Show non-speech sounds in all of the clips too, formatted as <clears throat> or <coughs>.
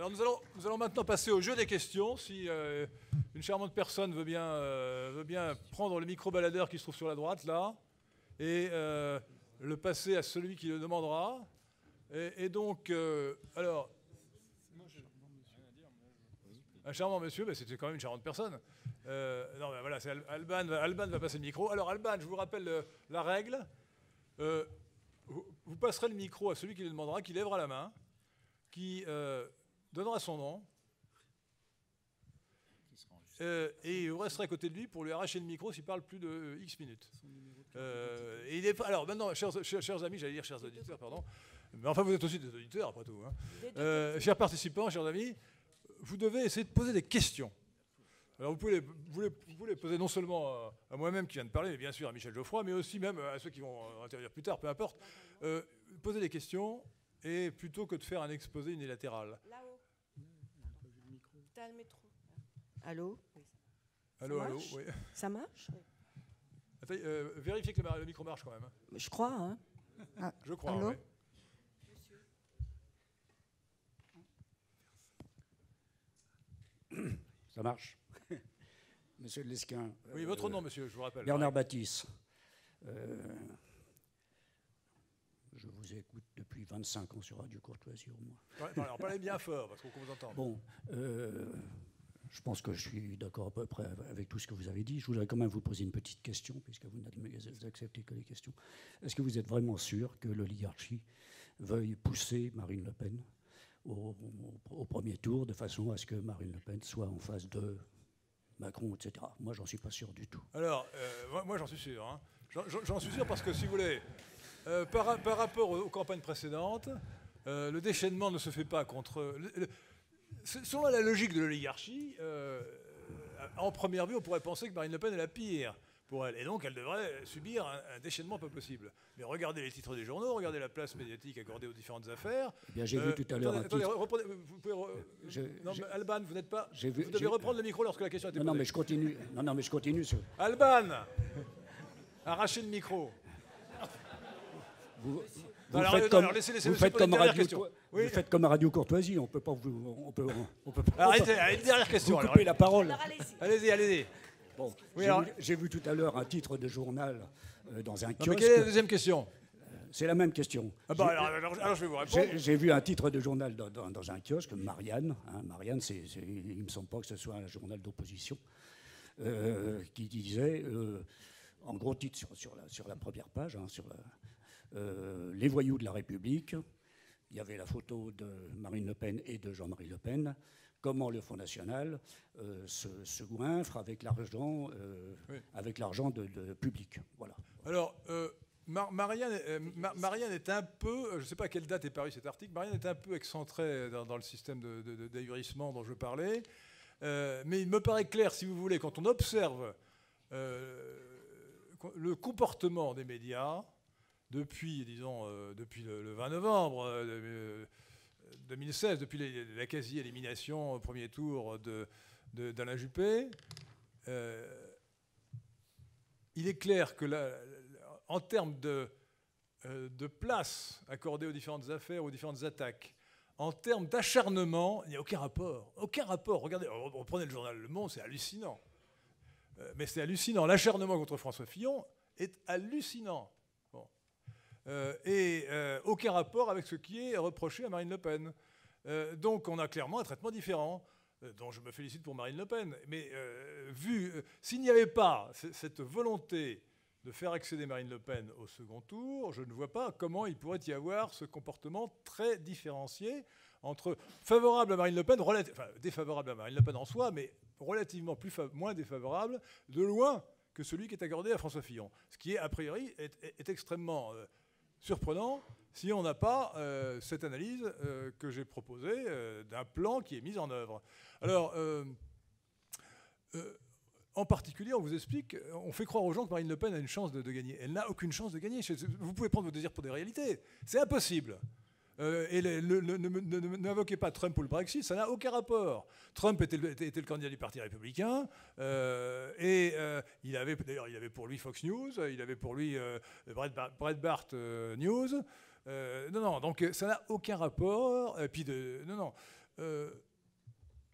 Alors nous allons, nous allons maintenant passer au jeu des questions. Si euh, une charmante personne veut bien, euh, veut bien prendre le micro-baladeur qui se trouve sur la droite, là, et euh, le passer à celui qui le demandera. Et, donc, alors... Un charmant monsieur, ben, c'était quand même une charmante personne. Non, voilà, c'est Al- Alban, Alban va passer le micro. Alors Alban, je vous rappelle la règle. Vous, passerez le micro à celui qui le demandera, qui lèvera la main, qui donnera son nom. Euh, et vous resterez à côté de lui pour lui arracher le micro s'il parle plus de euh, X minutes. Euh, et il est alors maintenant, chers, chers- chers amis, j'allais dire chers auditeurs, pardon. Mais enfin, vous êtes aussi des auditeurs, après tout. hein. Euh, chers participants, chers amis, vous devez essayer de poser des questions. Alors vous pouvez les, vous les- vous les poser non seulement à, à moi-même qui viens de parler, mais bien sûr à Michel Geoffroy, mais aussi même à ceux qui vont intervenir plus tard, peu importe. Euh, posez des questions et plutôt que de faire un exposé unilatéral. Le métro. Allô Allô, Ça allô, marche oui. Ça marche euh, vérifiez que le, micro marche quand même. hein. Je crois, hein Je crois. allô ouais. Ça marche <laughs> Monsieur de Lesquin. Oui, euh, votre nom, monsieur, je vous rappelle. Bernard Baptiste. Euh, je vous écoute depuis 25 ans sur Radio Courtoisie au moins. Ouais, alors, parlez bien fort, parce qu'on vous entend. Bon, euh, je pense que je suis d'accord à peu près avec tout ce que vous avez dit. Je voudrais quand même vous poser une petite question, puisque vous n'acceptez que les questions. Est-ce que vous êtes vraiment sûr que l'oligarchie veuille pousser Marine Le Pen au, au- au premier tour, de façon à ce que Marine Le Pen soit en face de Macron, etc. Moi, j'en suis pas sûr du tout. Alors, euh, moi, j'en suis sûr. hein. J'en suis sûr parce que, si vous voulez, euh, par, ra- par rapport aux, aux campagnes précédentes, euh, le déchaînement ne se fait pas contre. le- selon la logique de l'oligarchie, euh, en première vue, on pourrait penser que Marine Le Pen est la pire pour elle. Et donc, elle devrait subir un, un déchaînement pas possible. Mais regardez les titres des journaux, regardez la place médiatique accordée aux différentes affaires. Eh bien, j'ai vu tout à l'heure un attendez, titre. attendez, reprenez- vous pouvez re- Je- non, mais Alban, vous n'êtes pas. Vu- vous devez reprendre le micro lorsque la question a été Non, posée. non, mais je continue. Non, non, mais je continue. sur- Alban Arrachez le micro. Vous, vous alors, faites euh, comme, alors, laissez- laissez vous faites comme radio, question. Cour- Oui. vous faites comme Radio Courtoisie. On peut pas vous, on peut, on peut pas. Arrêtez, allez, dernière question. Vous alors. coupez la parole. Allez-y, allez-y. Bon, Oui, j'ai alors- vu- j'ai vu, tout à l'heure un titre de journal euh, dans un kiosque. quelle est la deuxième question? C'est la même question. ah bah, J'ai- alors, alors- alors, je vais vous répondre. J'ai vu un titre de journal dans, dans- dans un kiosque, Marianne. hein, Marianne, il ne me semble pas que ce soit un journal d'opposition, euh, qui disait, euh, en gros titre sur, sur la, sur la première page, hein, sur la- euh, les voyous de la République. Il y avait la photo de Marine Le Pen et de Jean-Marie Le Pen. Comment le Front National euh, se, se goinfre avec l'argent, euh, Oui. avec l'argent de, de public. Voilà. Alors, euh, Mar- Marianne, euh, Ma- Marianne est un peu, euh, je ne sais pas à quelle date est paru cet article, Marianne est un peu excentrée dans, dans le système d'ahurissement dont je parlais. Euh, mais il me paraît clair, si vous voulez, quand on observe euh, le comportement des médias depuis, disons, euh, depuis le, le 20 novembre euh, 2016, depuis la quasi-élimination au premier tour de- de- d'Alain Juppé, euh, il est clair que en termes de, euh, de place accordée aux différentes affaires, aux différentes attaques, en termes d'acharnement, il n'y a aucun rapport. Aucun rapport. Regardez, reprenez le journal Le Monde, c'est hallucinant. Euh, mais c'est hallucinant. L'acharnement contre François Fillon est hallucinant. Euh, et euh, aucun rapport avec ce qui est reproché à Marine Le Pen. Euh, donc on a clairement un traitement différent, dont je me félicite pour Marine Le Pen. Mais vu, s'il n'y avait pas cette volonté de faire accéder Marine Le Pen au second tour, je ne vois pas comment il pourrait y avoir ce comportement très différencié entre favorable à Marine Le Pen, enfin défavorable à Marine Le Pen en soi, mais relativement plus moins défavorable de loin que celui qui est accordé à François Fillon. Ce qui est, a priori, est, extrêmement surprenant si on n'a pas euh, cette analyse euh, que j'ai proposée euh, d'un plan qui est mis en œuvre. Alors, en particulier, on vous explique, on fait croire aux gens que Marine Le Pen a une chance de, gagner. Elle n'a aucune chance de gagner. Vous pouvez prendre vos désirs pour des réalités. C'est impossible. Euh, et n'invoquez pas Trump ou le Brexit, ça n'a aucun rapport. Trump était le, candidat du Parti républicain, euh, et euh, il avait d'ailleurs il avait pour lui Fox News, il avait pour lui euh, Breitbart, News. Non, non, donc ça n'a aucun rapport. Et puis non, non.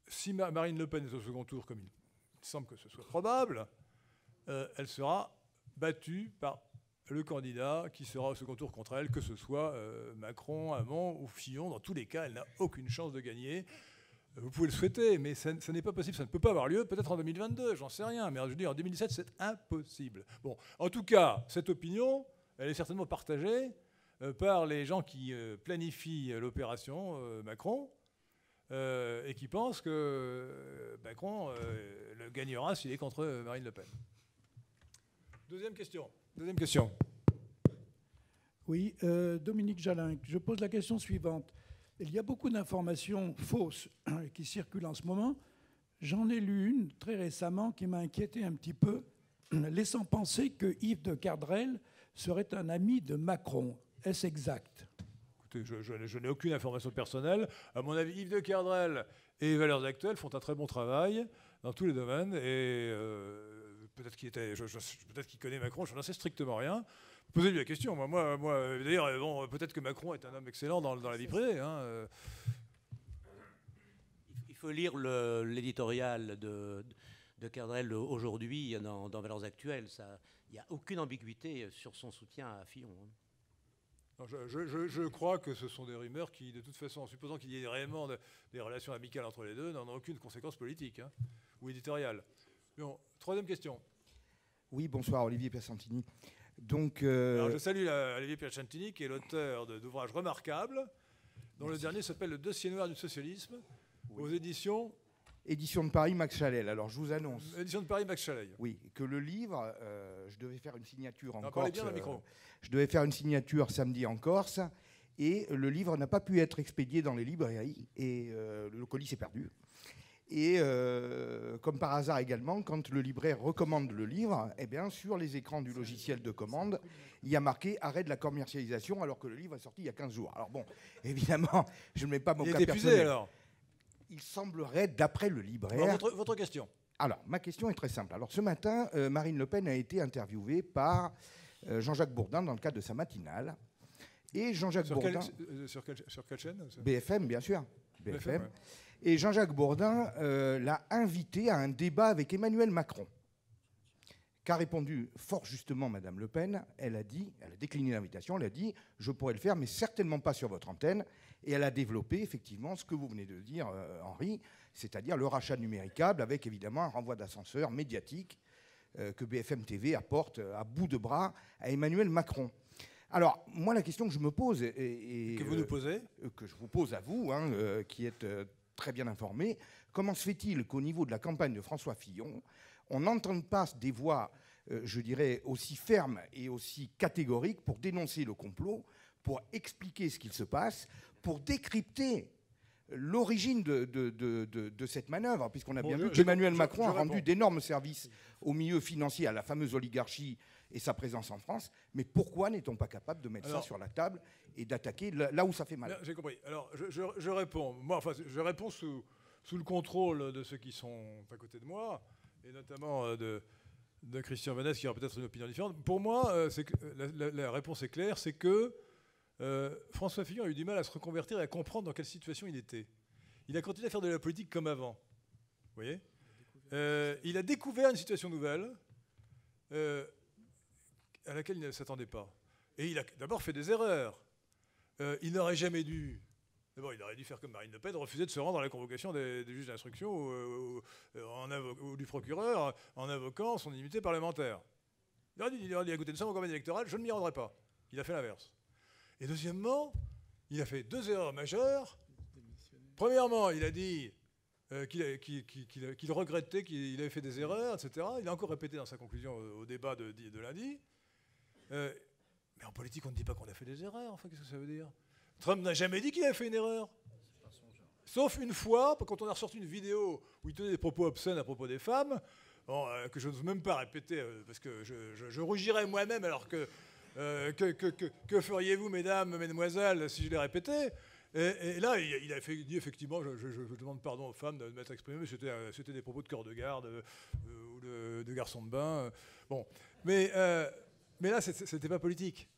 si Marine Le Pen est au second tour, comme il semble que ce soit probable, elle sera battue par le candidat qui sera au second tour contre elle, que ce soit Macron, Hamon ou Fillon. Dans tous les cas, elle n'a aucune chance de gagner. Vous pouvez le souhaiter, mais ça, n'est pas possible, ça ne peut pas avoir lieu, peut-être en 2022, j'en sais rien, mais je dis en 2017, c'est impossible. Bon, en tout cas, cette opinion, elle est certainement partagée euh, par les gens qui euh, planifient l'opération euh, Macron et qui pensent que Macron le gagnera s'il est contre Marine Le Pen. Deuxième question. Deuxième question. Oui, Dominique Jalin, je pose la question suivante. Il y a beaucoup d'informations fausses <clears throat> qui circulent en ce moment. J'en ai lu une très récemment qui m'a inquiété un petit peu, <clears throat> laissant penser que Yves de Cardrel serait un ami de Macron. Est-ce exact? Écoutez, je, n'ai aucune information personnelle. À mon avis, Yves de Cardrel et Valeurs Actuelles font un très bon travail dans tous les domaines. Et euh, peut-être qu'il peut connaît Macron, je n'en sais strictement rien. Posez-lui la question. Moi, moi, moi d'ailleurs, bon, peut-être que Macron est un homme excellent dans, la vie privée. Hein, euh. Il faut lire l'éditorial de, de Cardrel aujourd'hui dans, Valeurs Actuelles. Il n'y a aucune ambiguïté sur son soutien à Fillon. Hein. je, crois que ce sont des rumeurs qui, de toute façon, en supposant qu'il y ait réellement des relations amicales entre les deux, n'en ont aucune conséquence politique hein, ou éditoriale. Bon, troisième question. Oui, bonsoir, Olivier Piacentini. Donc, euh, je salue Olivier Piacentini, qui est l'auteur d'ouvrages remarquables, dont le dernier s'appelle Le dossier noir du socialisme, aux éditions. Édition de Paris, Max Chalel. Alors, je vous annonce. Édition de Paris, Max Chalel. Oui, que le livre, euh, je devais faire une signature en non, Corse. Bien le micro. Euh, je devais faire une signature samedi en Corse. Et le livre n'a pas pu être expédié dans les librairies. Et le colis s'est perdu. Et euh, comme par hasard également, quand le libraire recommande le livre, eh bien, sur les écrans du logiciel de commande, il y a marqué arrêt de la commercialisation alors que le livre est sorti il y a 15 jours. Alors bon, <laughs> évidemment, je ne mets pas mon il cas est épuisé, alors Il semblerait, d'après le libraire... votre, question Alors, ma question est très simple. Alors ce matin, euh, Marine Le Pen a été interviewée par euh, Jean-Jacques Bourdin dans le cadre de sa matinale. Et Jean-Jacques Bourdin... sur, quelle, chaîne? BFM, bien sûr. BFM. Et Jean-Jacques Bourdin euh, l'a invité à un débat avec Emmanuel Macron. Qu'a répondu fort justement Madame Le Pen Elle a dit, elle a décliné l'invitation, elle a dit Je pourrais le faire, mais certainement pas sur votre antenne. Et elle a développé effectivement ce que vous venez de dire, euh, Henri, c'est-à-dire le rachat numéricable avec évidemment un renvoi d'ascenseur médiatique euh, que BFM TV apporte à bout de bras à Emmanuel Macron. Alors, moi, la question que je me pose. Et, que vous nous posez Que je vous pose à vous, hein, qui êtes très bien informé. Comment se fait-il qu'au niveau de la campagne de François Fillon, on n'entende pas des voix, euh, je dirais, aussi fermes et aussi catégoriques pour dénoncer le complot, pour expliquer ce qu'il se passe, pour décrypter l'origine de, de, cette manœuvre, puisqu'on a bien vu qu'Emmanuel Macron a rendu d'énormes services au milieu financier, à la fameuse oligarchie et sa présence en France. Mais pourquoi n'est-on pas capable de mettre ça sur la table et d'attaquer là où ça fait mal? J'ai compris. Alors, je, réponds. Moi, enfin, je réponds sous, sous, le contrôle de ceux qui sont à côté de moi, et notamment euh, de, de Christian Vanès, qui aura peut-être une opinion différente. Pour moi, euh, que, la, réponse est claire, c'est que euh, François Fillon a eu du mal à se reconvertir et à comprendre dans quelle situation il était. Il a continué à faire de la politique comme avant. Vous voyez? Il a découvert une situation nouvelle à laquelle il ne s'attendait pas. Et il a d'abord fait des erreurs. Euh, il n'aurait jamais dû. D'abord, il aurait dû faire comme Marine Le Pen, refuser de se rendre à la convocation des, juges d'instruction ou, ou, du procureur en invoquant son immunité parlementaire. Il aurait dit, il aurait dit écoutez, nous sommes en campagne électorale, je ne m'y rendrai pas. Il a fait l'inverse. Et deuxièmement, il a fait deux erreurs majeures. Premièrement, il a dit euh, qu'il regrettait qu'il avait fait des erreurs, etc. Il a encore répété dans sa conclusion au, débat de lundi. Euh, mais en politique, on ne dit pas qu'on a fait des erreurs. Enfin, qu'est-ce que ça veut dire? Trump n'a jamais dit qu'il avait fait une erreur. Sauf une fois, quand on a ressorti une vidéo où il tenait des propos obscènes à propos des femmes, euh, que je n'ose même pas répéter, euh, parce que je, rougirais moi-même, alors que, que, feriez-vous, mesdames, mesdemoiselles, si je les répétais et, là, il, a fait, dit effectivement, je, demande pardon aux femmes de m'être exprimé, mais c'était des propos de corps de garde ou de, de garçon de bain. Bon, mais mais là, ce n'était pas politique.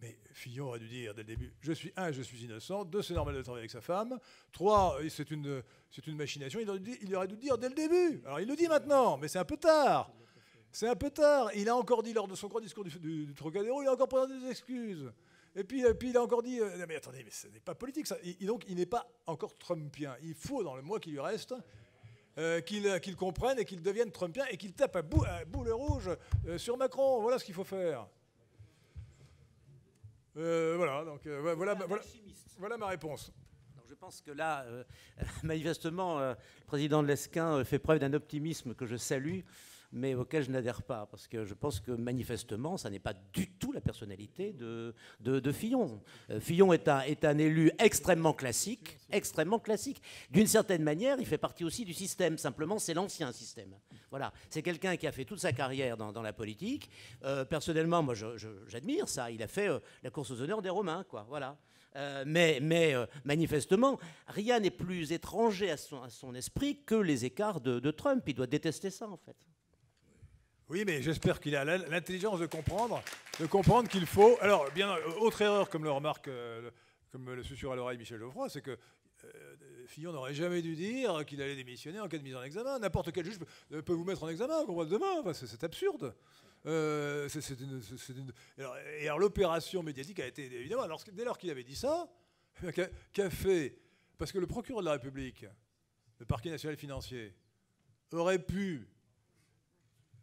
Mais Fillon aurait dû dire dès le début je suis un, je suis innocent. Deux, c'est normal de travailler avec sa femme. Trois, c'est une, c'est une machination. Il aurait, dû, il aurait, dû, dire dès le début. Alors il le dit maintenant, mais c'est un peu tard. C'est un peu tard. Il a encore dit lors de son grand discours du, Trocadéro, il a encore présenté des excuses. Et puis, il a encore dit euh, mais attendez, mais ce n'est pas politique ça. Donc il n'est pas encore trumpien. Il faut dans le mois qui lui reste euh, qu'il comprenne et qu'il devienne trumpien et qu'il tape à, boule rouge euh, sur Macron. Voilà ce qu'il faut faire. Euh, voilà, donc voilà, voilà, voilà, ma réponse. je pense que là, <laughs> manifestement, le président de l'Esquin fait preuve d'un optimisme que je salue mais auquel je n'adhère pas, parce que je pense que manifestement, ça n'est pas du tout la personnalité de, de, Fillon. Euh, Fillon est un, est un élu extrêmement classique, extrêmement classique. D'une certaine manière, il fait partie aussi du système, simplement c'est l'ancien système. Voilà, c'est quelqu'un qui a fait toute sa carrière dans, la politique. Euh, personnellement, moi, j'admire ça. Il a fait euh, la course aux honneurs des Romains, quoi. Voilà. mais, mais manifestement, rien n'est plus étranger à son, à son, esprit que les écarts de Trump. Il doit détester ça, en fait. Oui, mais j'espère qu'il a l'intelligence de comprendre, de comprendre qu'il faut. Alors, bien, euh, autre erreur, comme le remarque, euh, comme le susurre à l'oreille Michel Geoffroy, c'est que euh, Fillon n'aurait jamais dû dire qu'il allait démissionner en cas de mise en examen. N'importe quel juge peut, vous mettre en examen qu'on voit demain. c'est absurde. et alors, l'opération médiatique a été évidemment, dès lors qu'il avait dit ça, <laughs> qu'a fait Parce que le procureur de la République, le parquet national financier, aurait pu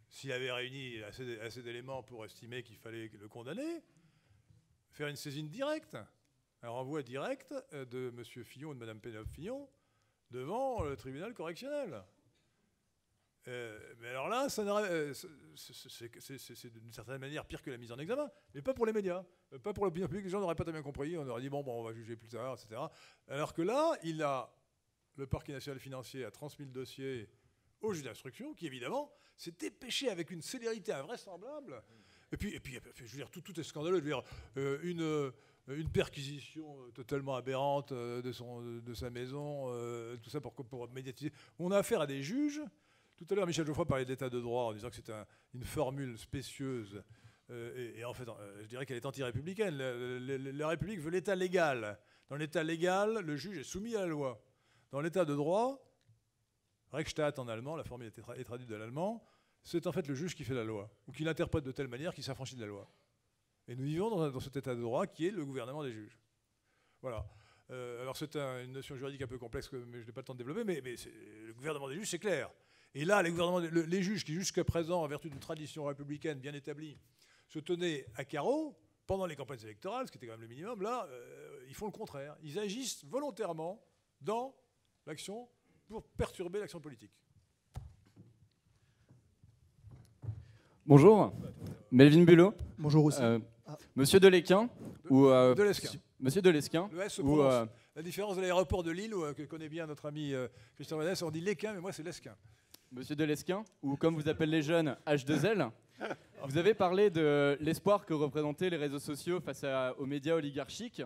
s'il avait réuni assez, d'éléments pour estimer qu'il fallait le condamner, faire une saisine directe, un renvoi direct euh, de M. Fillon ou de Mme Pénélope Fillon devant le tribunal correctionnel. Euh, mais alors là, euh, c'est d'une certaine manière pire que la mise en examen, mais pas pour les médias, pas pour l'opinion publique. Les gens n'auraient pas très bien compris. On aurait dit bon, bon, on va juger plus tard, etc. Alors que là, il a le parquet national financier a transmis le dossier au juge d'instruction, qui évidemment s'est dépêché avec une célérité invraisemblable. Et puis, et puis je veux dire, tout, est scandaleux. Je veux dire, euh, une, euh, une perquisition euh, totalement aberrante de, son, de sa maison, tout ça pour, pour médiatiser. On a affaire à des juges. Tout à l'heure, Michel Geoffroy parlait d'état de droit en disant que c'est une formule spécieuse. et, en fait, je dirais qu'elle est anti-républicaine. la République veut l'état légal. Dans l'état légal, le juge est soumis à la loi. Dans l'état de droit, Rechtsstaat en allemand, la formule est, traduite de l'allemand, c'est en fait le juge qui fait la loi, ou qui l'interprète de telle manière qu'il s'affranchit de la loi. Et nous vivons dans, cet état de droit qui est le gouvernement des juges. Voilà. Euh, alors c'est une notion juridique un peu complexe, mais je n'ai pas le temps de développer, mais, le gouvernement des juges, c'est clair. Et là, les, les juges qui jusqu'à présent, en vertu d'une tradition républicaine bien établie, se tenaient à carreau pendant les campagnes électorales, ce qui était quand même le minimum, là, euh, ils font le contraire. Ils agissent volontairement dans l'action pour perturber l'action politique. Bonjour, Melvin Bulot. Bonjour aussi. Euh, Monsieur Delesquin ou euh, Delesquin. Monsieur Delesquin. Le S ou, euh, la différence de l'aéroport de Lille, que connaît bien notre ami Christian Vanessa, on dit Lesquin, mais moi c'est Lesquin. Monsieur Delesquin, ou comme vous appelez les jeunes, H2L. vous avez parlé de l'espoir que représentaient les réseaux sociaux face aux médias oligarchiques.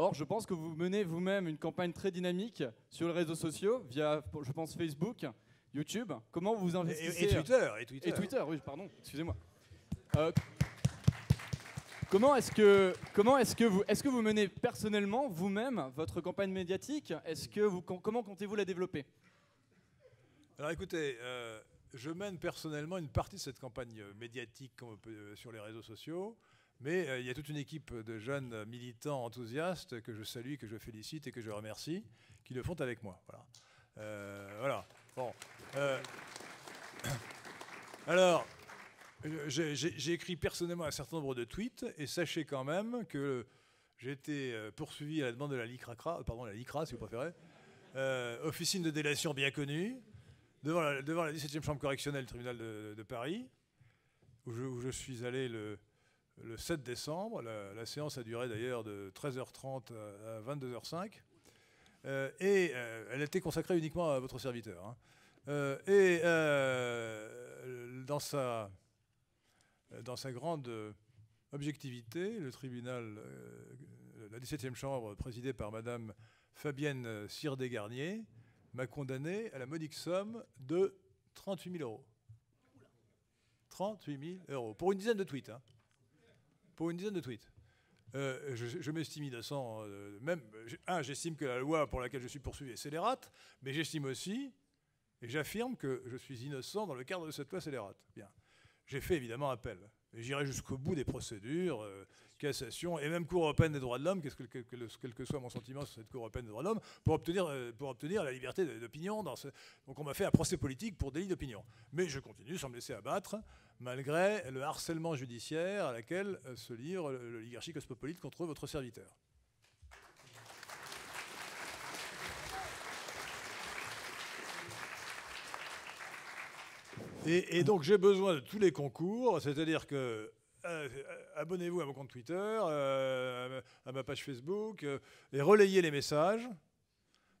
Or, je pense que vous menez vous-même une campagne très dynamique sur les réseaux sociaux, via, je pense, Facebook, YouTube. Comment vous investissez et, Twitter, et Twitter. Et Twitter, oui, pardon, excusez-moi. Euh, comment est-ce que, comment est-ce que, vous, est-ce que vous menez personnellement, vous-même, votre campagne médiatique? Est-ce que vous, Comment comptez-vous la développer? Alors écoutez, euh, je mène personnellement une partie de cette campagne médiatique sur les réseaux sociaux. Mais euh, il y a toute une équipe de jeunes militants enthousiastes que je salue, que je félicite et que je remercie, qui le font avec moi. Voilà. Euh. Euh, <coughs> alors, j'ai écrit personnellement un certain nombre de tweets et sachez quand même que j'ai été poursuivi à la demande de la LICRA, pardon, la LICRA si vous préférez, officine de délation bien connue, devant la, devant la 17e chambre correctionnelle du tribunal de, Paris, où je, suis allé le, le 7 décembre. La, séance a duré d'ailleurs de 13h30 à 22h05. Euh, et euh, elle était consacrée uniquement à votre serviteur. Hein. Euh, et dans, sa, grande objectivité, le tribunal, la 17e chambre, présidée par Madame Fabienne Cire-Desgarniers, m'a condamné à la modique somme de 38 000 euros. 38 000 euros. Pour une dizaine de tweets. Hein pour une dizaine de tweets. je, m'estime innocent. même, un, j'estime que la loi pour laquelle je suis poursuivi est scélérate, mais j'estime aussi, et j'affirme que je suis innocent dans le cadre de cette loi scélérate. Bien. J'ai fait évidemment appel. J'irai jusqu'au bout des procédures, euh, cassation, et même Cour européenne des droits de l'homme, que, quel que soit mon sentiment sur cette Cour européenne des droits de l'homme, pour obtenir, euh, pour obtenir la liberté d'opinion. Donc on m'a fait un procès politique pour délit d'opinion. Mais je continue sans me laisser abattre, malgré le harcèlement judiciaire à laquelle euh, se livre l'oligarchie cosmopolite contre votre serviteur. Et, donc j'ai besoin de tous les concours, c'est-à-dire que euh, abonnez-vous à mon compte Twitter, euh, à ma page Facebook, euh, et relayez les messages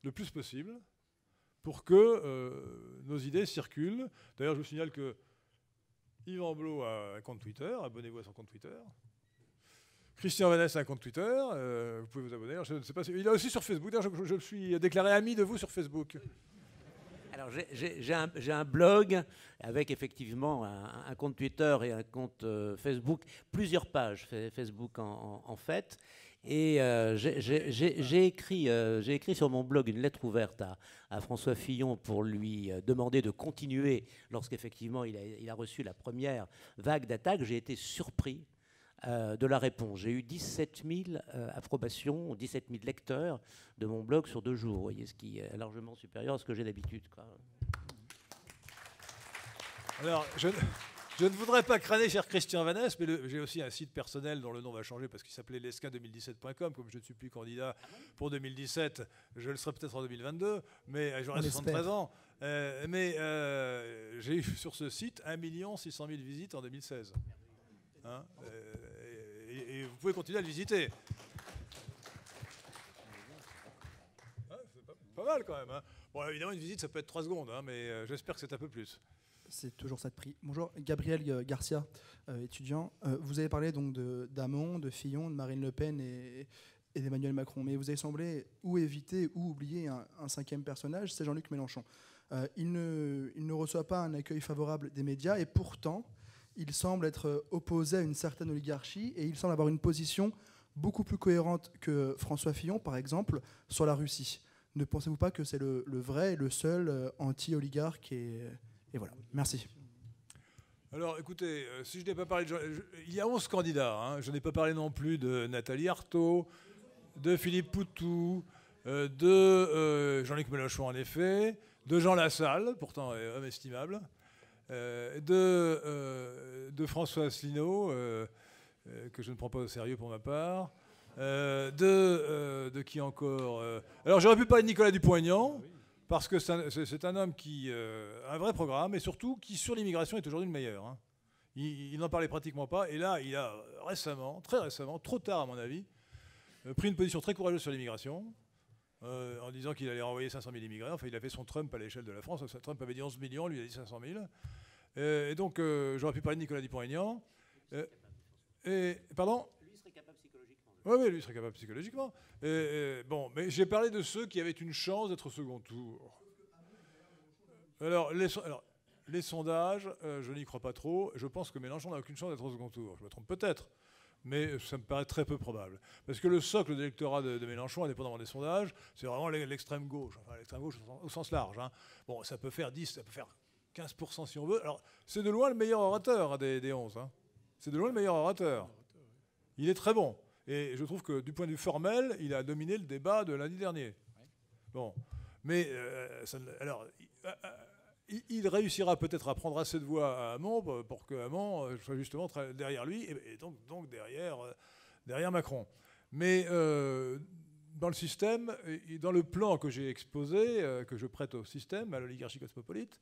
le plus possible pour que nos idées circulent. D'ailleurs, je vous signale que Yvan Blot a un compte Twitter, abonnez-vous à son compte Twitter. Christian Vanessa a un compte Twitter, vous pouvez vous abonner. Je il est aussi sur Facebook. Je, je, suis déclaré ami de vous sur Facebook. Alors j'ai un, blog avec effectivement un, compte Twitter et un compte euh, Facebook, plusieurs pages Facebook en, fait. Et euh, j'ai écrit, euh, écrit sur mon blog une lettre ouverte à, François Fillon pour lui demander de continuer lorsqu'effectivement il a, il a reçu la première vague d'attaques. J'ai été surpris euh, de la réponse. J'ai eu 17 000 euh, approbations, 17 000 lecteurs de mon blog sur deux jours, vous voyez, ce qui est largement supérieur à ce que j'ai d'habitude. Alors, je, ne voudrais pas crâner, cher Christian Vanès, mais j'ai aussi un site personnel dont le nom va changer parce qu'il s'appelait lesquin2017.com. Comme je ne suis plus candidat pour 2017, je le serai peut-être en 2022, mais j'aurai 73 ans. Euh, mais j'ai eu sur ce site 1 600 000 visites en 2016. Hein, et, vous pouvez continuer à le visiter. Pas, mal quand même. Hein. Bon, évidemment, une visite, ça peut être 3 secondes, hein, mais euh, j'espère que c'est un peu plus. C'est toujours ça de prix. Bonjour, Gabriel Garcia, euh, étudiant. Euh, vous avez parlé donc d'Amon, de, Fillon, de Marine Le Pen et, d'Emmanuel Macron, mais vous avez semblé ou éviter ou oublier un, cinquième personnage, c'est Jean-Luc Mélenchon. il ne reçoit pas un accueil favorable des médias et pourtant, il semble être opposé à une certaine oligarchie et il semble avoir une position beaucoup plus cohérente que François Fillon, par exemple, sur la Russie. Ne pensez-vous pas que c'est le, vrai et le seul euh, anti-oligarque et, voilà. Merci. Alors écoutez, euh, si je n'ai pas parlé de... il y a 11 candidats. Hein. Je n'ai pas parlé non plus de Nathalie Arthaud, de Philippe Poutou, euh, de Jean-Luc Mélenchon en effet, de Jean Lassalle, pourtant homme estimable, euh, de, euh, de François Asselineau, euh, que je ne prends pas au sérieux pour ma part. de, de qui encore Alors j'aurais pu parler de Nicolas Dupont-Aignan, parce que c'est un, homme qui a un vrai programme et surtout qui, sur l'immigration, est aujourd'hui le meilleur. Hein. Il, n'en parlait pratiquement pas. Et là, il a récemment, très récemment, trop tard à mon avis, pris une position très courageuse sur l'immigration. En disant qu'il allait renvoyer 500 000 immigrés. Enfin, il a fait son Trump à l'échelle de la France. Trump avait dit 11 millions, lui il a dit 500 000. Euh, et donc, euh, j'aurais pu parler de Nicolas Dupont-Aignan. Euh, et, pardon? Lui serait capable psychologiquement. Oui, oui, lui serait capable psychologiquement. bon, mais j'ai parlé de ceux qui avaient une chance d'être au second tour. Alors, les, alors, les sondages, je n'y crois pas trop. Je pense que Mélenchon n'a aucune chance d'être au second tour. Je me trompe peut-être, mais ça me paraît très peu probable. Parce que le socle de l'électorat de, Mélenchon, indépendamment des sondages, c'est vraiment l'extrême gauche, enfin l'extrême gauche au sens large. Hein. Bon, ça peut faire 10, ça peut faire 15% si on veut. Alors, c'est de loin le meilleur orateur hein, des, 11. Hein. C'est de loin le meilleur orateur. Il est très bon. Et je trouve que du point de vue formel, il a dominé le débat de lundi dernier. Bon. Mais, euh, alors, euh, euh, il, réussira peut-être à prendre assez de voix à Hamon pour que Hamon soit justement derrière lui et, donc, donc derrière, Macron. Mais dans le système, dans le plan que j'ai exposé, que je prête au système, à l'oligarchie cosmopolite,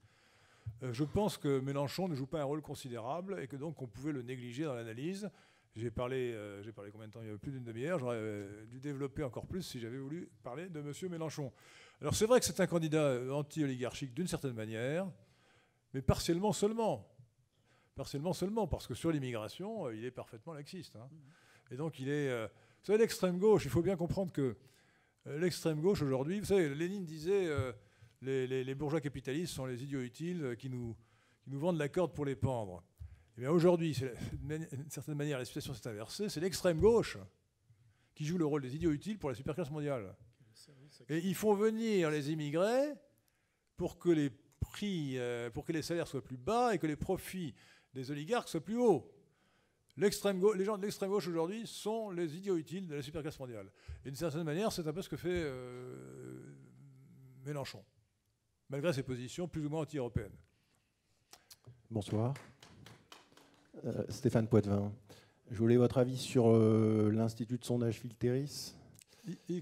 euh, je pense que Mélenchon ne joue pas un rôle considérable et que donc on pouvait le négliger dans l'analyse. J'ai parlé, euh, j'ai parlé combien de temps? Il y avait plus d'une demi-heure. J'aurais euh, dû développer encore plus si j'avais voulu parler de M. Mélenchon. Alors c'est vrai que c'est un candidat anti-oligarchique d'une certaine manière, mais partiellement seulement. Partiellement seulement, parce que sur l'immigration, il est parfaitement laxiste. Hein. Et donc il est... vous savez, l'extrême gauche, il faut bien comprendre que l'extrême gauche aujourd'hui, vous savez, Lénine disait les, bourgeois capitalistes sont les idiots utiles qui nous, nous vendent la corde pour les pendre. Et eh bien aujourd'hui, d'une certaine manière, la situation s'est inversée. C'est l'extrême gauche qui jouent le rôle des idiots utiles pour la superclasse mondiale. Et ils font venir les immigrés pour que les prix, euh, pour que les salaires soient plus bas et que les profits des oligarques soient plus hauts. les gens de l'extrême gauche aujourd'hui sont les idiots utiles de la superclasse mondiale. Et d'une certaine manière, c'est un peu ce que fait euh, Mélenchon, malgré ses positions plus ou moins anti-européennes. Bonsoir. Euh, Stéphane Poitvin. Je voulais votre avis sur l'Institut de sondage Filteris.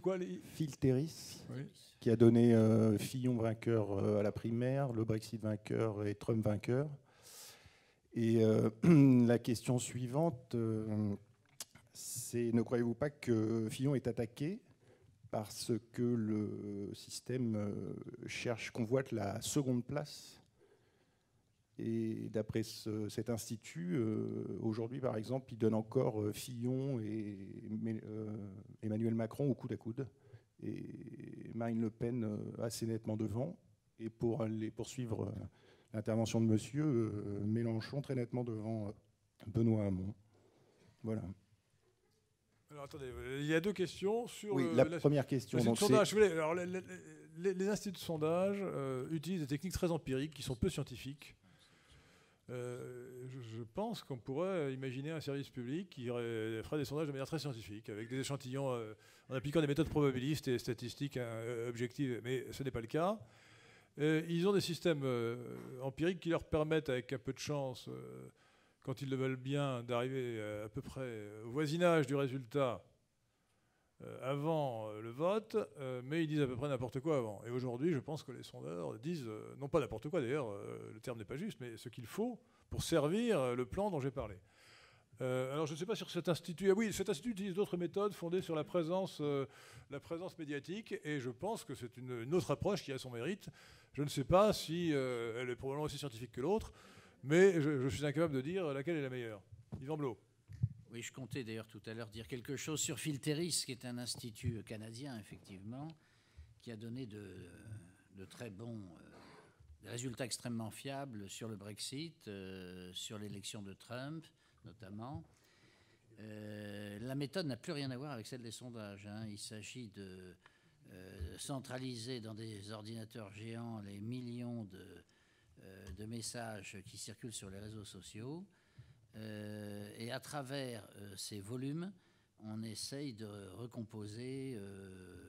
Quoi, Filteris, qui a donné Fillon vainqueur à la primaire, le Brexit vainqueur et Trump vainqueur. Et euh, <clears throat> la question suivante, euh, c'est ne croyez-vous pas que Fillon est attaqué parce que le système euh, cherche, convoite la seconde place? Et d'après cet institut, aujourd'hui par exemple, il donne encore Fillon et Emmanuel Macron au coude à coude. Et Marine Le Pen assez nettement devant. Et pour aller poursuivre l'intervention de monsieur euh, Mélenchon très nettement devant euh, Benoît Hamon. Voilà. Alors attendez, il y a deux questions sur. Oui, la, première question. Donc sondage, alors, les, instituts de sondage euh, utilisent des techniques très empiriques qui sont peu scientifiques. Je, pense qu'on pourrait imaginer un service public qui ferait des sondages de manière très scientifique, avec des échantillons en appliquant des méthodes probabilistes et statistiques hein, objectives, mais ce n'est pas le cas. Euh, ils ont des systèmes euh, empiriques qui leur permettent, avec un peu de chance, euh, quand ils le veulent bien, d'arriver à peu près au voisinage du résultat avant le vote, mais ils disent à peu près n'importe quoi avant. Et aujourd'hui, je pense que les sondeurs disent, non pas n'importe quoi d'ailleurs, le terme n'est pas juste, mais ce qu'il faut pour servir le plan dont j'ai parlé. Euh, alors je ne sais pas sur cet institut. Ah oui, cet institut utilise d'autres méthodes fondées sur la présence, euh, la présence médiatique, et je pense que c'est une, autre approche qui a son mérite. Je ne sais pas si euh, elle est probablement aussi scientifique que l'autre, mais je, suis incapable de dire laquelle est la meilleure. Yvan Blot. Oui, je comptais d'ailleurs tout à l'heure dire quelque chose sur Filteris, qui est un institut canadien, effectivement, qui a donné de, très bons résultats extrêmement fiables sur le Brexit, sur l'élection de Trump notamment. Euh, la méthode n'a plus rien à voir avec celle des sondages. Hein. Il s'agit de euh, centraliser dans des ordinateurs géants les millions euh, de messages qui circulent sur les réseaux sociaux. Et à travers ces volumes, on essaye de recomposer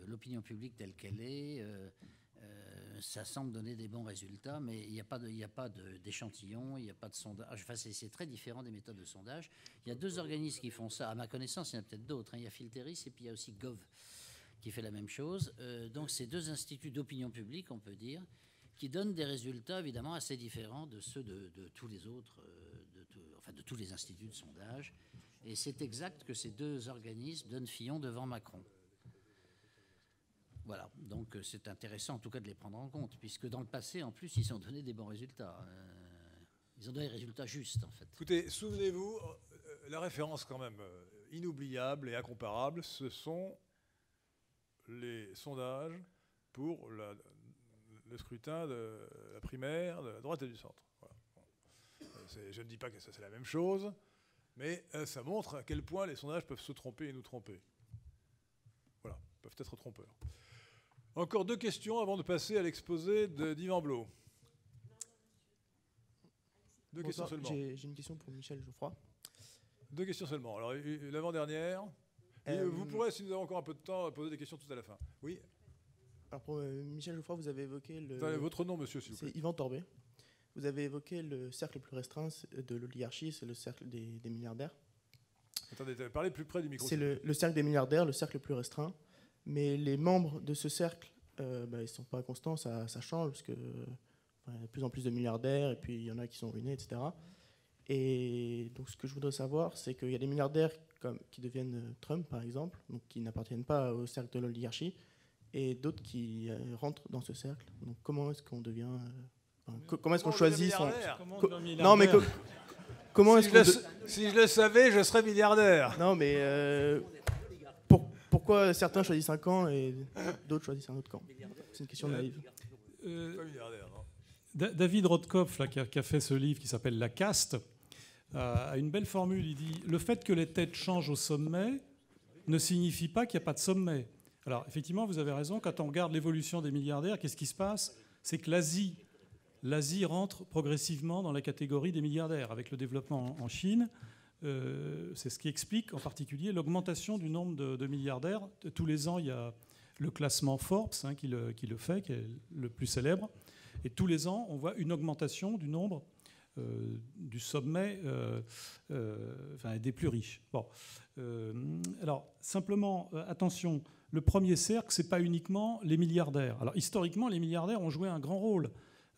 l'opinion publique telle qu'elle est ça semble donner des bons résultats, mais il n'y a pas d'échantillon, il n'y a pas de sondage. Enfin, c'est très différent des méthodes de sondage. Il y a deux organismes qui font ça. À ma connaissance, il y en a peut-être d'autres. Hein. Il y a Filteris et puis il y a aussi Gov qui fait la même chose. Euh, donc, c'est deux instituts d'opinion publique, on peut dire, qui donnent des résultats évidemment assez différents de ceux de, tous les autres, euh, de, enfin de tous les instituts de sondage. Et c'est exact que ces deux organismes donnent Fillon devant Macron. Voilà, donc euh, c'est intéressant en tout cas de les prendre en compte, puisque dans le passé, en plus, ils ont donné des bons résultats. Euh, ils ont donné des résultats justes, en fait. Écoutez, souvenez-vous, euh, la référence quand même inoubliable et incomparable, ce sont les sondages pour le scrutin de la primaire de la droite et du centre. Je ne dis pas que ça c'est la même chose, mais ça montre à quel point les sondages peuvent se tromper et nous tromper. Voilà, peuvent être trompeurs. Encore deux questions avant de passer à l'exposé d'Yvan Blot. Deux questions seulement. J'ai une question pour Michel Geoffroy. Deux questions seulement. Alors, l'avant-dernière. Euh, vous pourrez, si nous avons encore un peu de temps, poser des questions tout à la fin. Oui Alors, pour euh, Michel Geoffroy, vous avez évoqué le. votre nom, monsieur, s'il vous plaît. C'est Yvan Torbet. Vous avez évoqué le cercle le plus restreint de l'oligarchie, c'est le cercle des, milliardaires. Attendez, parlez plus près du micro. C'est le, le cercle des milliardaires, le cercle le plus restreint. Mais les membres de ce cercle, euh, bah, ils ne sont pas constants, ça, change, parce qu'il y a de plus en plus de milliardaires, et puis il y en a qui sont ruinés, etc. Et donc ce que je voudrais savoir, c'est qu'il y a des milliardaires comme, qui deviennent euh, Trump, par exemple, donc qui n'appartiennent pas au cercle de l'oligarchie, et d'autres qui euh, rentrent dans ce cercle. Donc comment est-ce qu'on devient... comment est-ce qu'on choisit son... Non, mais comment est-ce que... Si je le savais, je serais milliardaire. Non, mais pourquoi certains choisissent un camp et d'autres choisissent un autre camp? C'est une question naïve. Euh, David Rothkopf, là, qui, a, fait ce livre qui s'appelle La caste, a une belle formule. Il dit Le fait que les têtes changent au sommet ne signifie pas qu'il n'y a pas de sommet. Alors effectivement, vous avez raison, quand on regarde l'évolution des milliardaires, qu'est-ce qui se passe? C'est que l'Asie, l'Asie rentre progressivement dans la catégorie des milliardaires avec le développement en Chine. Euh, c'est ce qui explique en particulier l'augmentation du nombre de, milliardaires. Tous les ans, il y a le classement Forbes hein, qui, le, fait, qui est le plus célèbre. Et tous les ans, on voit une augmentation du nombre euh, du sommet euh, enfin, des plus riches. Bon. alors, simplement, attention, le premier cercle, ce n'est pas uniquement les milliardaires. Alors, historiquement, les milliardaires ont joué un grand rôle,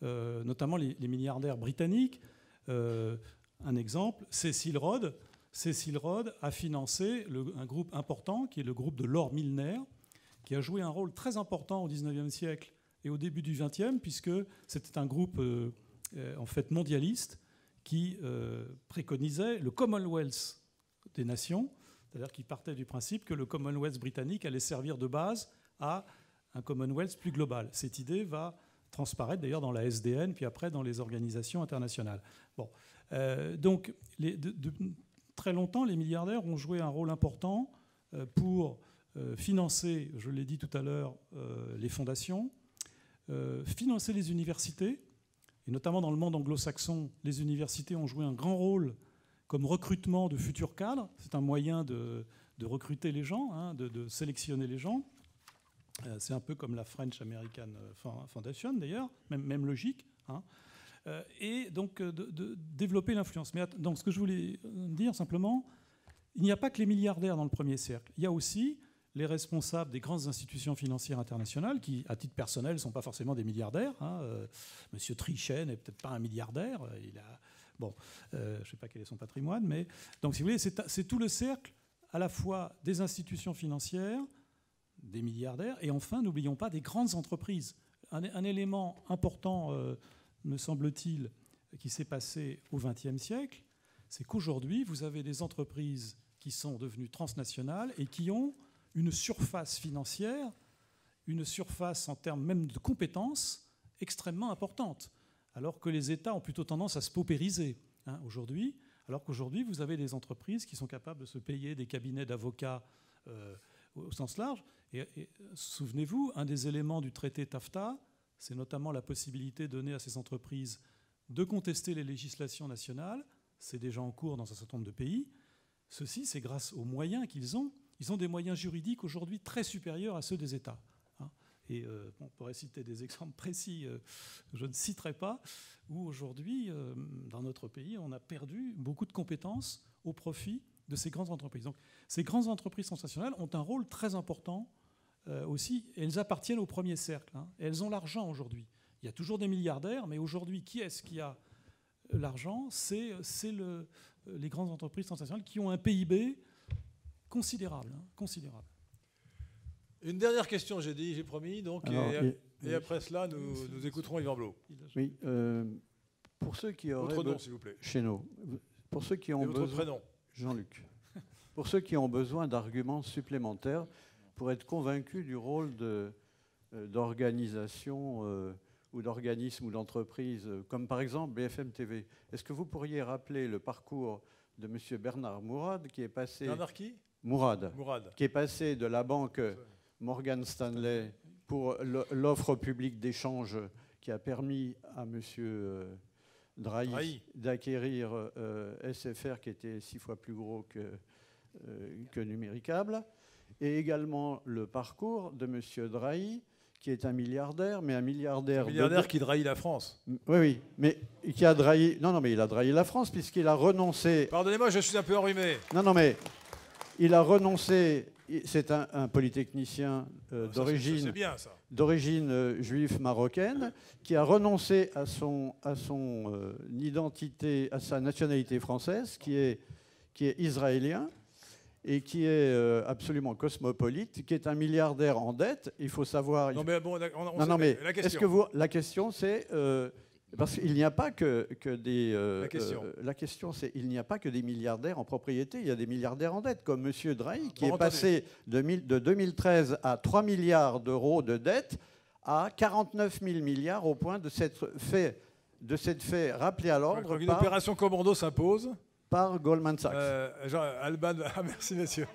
notamment les, milliardaires britanniques. Un exemple, Cécile Rhodes. Cécile Rhodes a financé un groupe important qui est le groupe de Laure Milner, qui a joué un rôle très important au XIXe siècle et au début du XXe, puisque c'était un groupe euh, euh, en fait mondialiste qui euh, préconisait le Commonwealth des nations, c'est-à-dire qui partait du principe que le Commonwealth britannique allait servir de base à un Commonwealth plus global. Cette idée va transparaître d'ailleurs dans la SDN, puis après dans les organisations internationales. Bon. Euh, donc, très longtemps, les milliardaires ont joué un rôle important euh, pour euh, financer, je l'ai dit tout à l'heure, les fondations, financer les universités, et notamment dans le monde anglo-saxon, les universités ont joué un grand rôle comme recrutement de futurs cadres. C'est un moyen de, recruter les gens, hein, de, sélectionner les gens. C'est un peu comme la French American Foundation, d'ailleurs, même, logique. Hein. Euh, et donc euh, de, développer l'influence. Mais donc ce que je voulais dire simplement, il n'y a pas que les milliardaires dans le premier cercle. Il y a aussi les responsables des grandes institutions financières internationales, qui, à titre personnel, ne sont pas forcément des milliardaires. Hein. Euh, Monsieur Trichet n'est peut-être pas un milliardaire. Il a, bon, je ne sais pas quel est son patrimoine, mais donc si vous voulez, c'est tout le cercle à la fois des institutions financières, des milliardaires, et enfin, n'oublions pas des grandes entreprises. Un, élément important me semble-t-il, qui s'est passé au XXe siècle, c'est qu'aujourd'hui, vous avez des entreprises qui sont devenues transnationales et qui ont une surface financière, une surface en termes même de compétences extrêmement importante, alors que les États ont plutôt tendance à se paupériser hein, aujourd'hui, alors qu'aujourd'hui, vous avez des entreprises qui sont capables de se payer des cabinets d'avocats euh, au sens large. Et souvenez-vous, un des éléments du traité TAFTA, c'est notamment la possibilité donnée à ces entreprises de contester les législations nationales. C'est déjà en cours dans un certain nombre de pays. Ceci, c'est grâce aux moyens qu'ils ont. Ils ont des moyens juridiques aujourd'hui très supérieurs à ceux des États. Hein. Et euh, on pourrait citer des <laughs> exemples précis, euh, je ne citerai pas, où aujourd'hui, euh, dans notre pays, on a perdu beaucoup de compétences au profit de ces grandes entreprises. Donc, ces grandes entreprises transnationales ont un rôle très important euh, aussi, elles appartiennent au premier cercle. Hein. elles ont l'argent aujourd'hui. Il y a toujours des milliardaires, mais aujourd'hui, qui est-ce qui a l'argent? C'est le, les grandes entreprises transnationales qui ont un PIB considérable. Hein, considérable. Une dernière question, j'ai dit, j'ai promis. Donc, et, après cela, nous, nous écouterons Yvan Blot. Oui, euh, pour ceux qui auraient votre nom, s'il vous plaît. Chez nous. Pour ceux qui ont votre prénom. Jean-Luc. pour ceux qui ont besoin d'arguments supplémentaires, pour être convaincu du rôle euh, d'organisation euh, ou d'organisme ou d'entreprise, euh, comme par exemple BFM TV. Est-ce que vous pourriez rappeler le parcours de M. Bernard Mourad, qui est passé... Bernard qui? Mourad, Qui est passé de la banque Morgan Stanley pour l'offre publique d'échange qui a permis à M. Drahi, d'acquérir SFR, qui était six fois plus gros que, que Numéricable et également le parcours de M. Drahi, qui est un milliardaire, mais un milliardaire. Un milliardaire qui drahit la France. Oui, oui, mais qui a drahi. Non, non, mais il a drahi la France puisqu'il a renoncé. Pardonnez-moi, je suis un peu enrhumé. Non, non, mais il a renoncé. C'est un, polytechnicien euh, ah, d'origine d'origine euh, juive marocaine qui a renoncé à son, à son euh, identité, à sa nationalité française, qui est, qui est israélien et qui est euh, absolument cosmopolite, qui est un milliardaire en dette. Il faut savoir. Non, mais bon, on, non, mais la question. Que vous, la question, c'est euh, parce qu'il n'y a pas que, que des. Euh, la question. la question, c'est il n'y a pas que des milliardaires en propriété. Il y a des milliardaires en dette, comme M. Drey, qui est passé de, de 2013 à 3 milliards d'euros de dette à 49 000 milliards au point de s'être fait de cette fait rappeler à l'ordre. Une opération commando s'impose par Goldman Sachs. Euh, Jean, Alban, <laughs> ah, merci messieurs.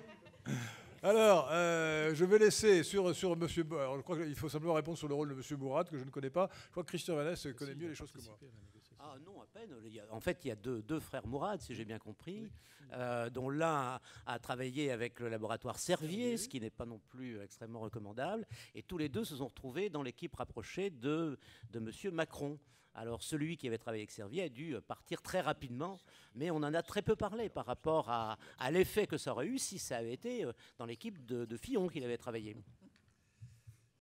Alors, euh, je vais laisser sur, sur Monsieur. Alors, je crois qu'il faut simplement répondre sur le rôle de Monsieur Bourrat, que je ne connais pas. Je crois que Christian Vanès connaît mieux les choses que moi. Ah non, à peine. en fait, il y a deux, frères Mourad, si j'ai bien compris, euh, dont l'un a, travaillé avec le laboratoire Servier, ce qui n'est pas non plus extrêmement recommandable. Et tous les deux se sont retrouvés dans l'équipe rapprochée de, de M. Macron. Alors celui qui avait travaillé avec Servier a dû partir très rapidement, mais on en a très peu parlé par rapport à, l'effet que ça aurait eu si ça avait été euh, dans l'équipe de Fillon qu'il avait travaillé.